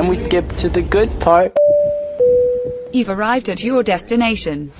Can we skip to the good part? You've arrived at your destination.